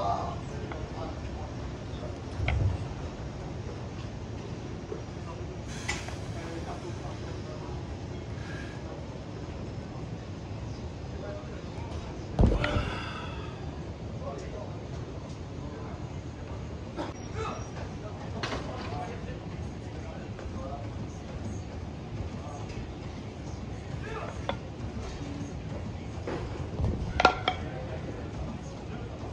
Wow.